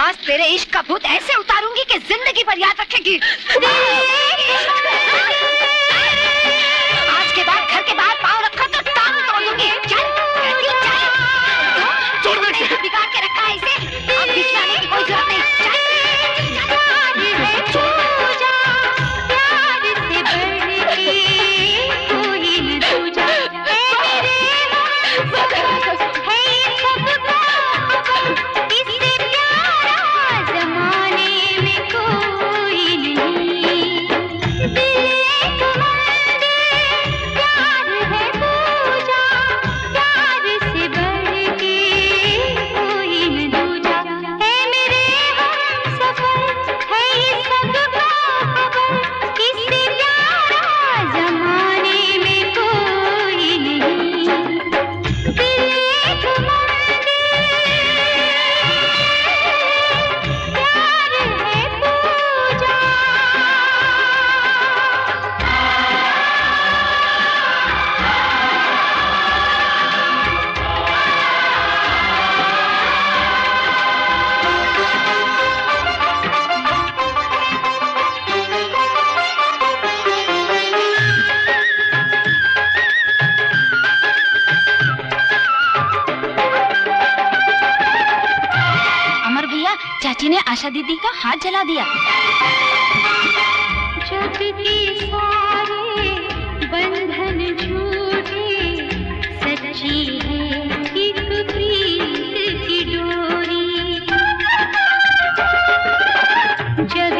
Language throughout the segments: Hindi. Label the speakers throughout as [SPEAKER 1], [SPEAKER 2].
[SPEAKER 1] आज तेरे इश्क का भूत ऐसे उतारूँगी कि ज़िंदगी पर याद रखेगी। आशा दीदी का हाथ जला दिया।
[SPEAKER 2] जब बंधन झूठे है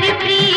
[SPEAKER 2] प्रिय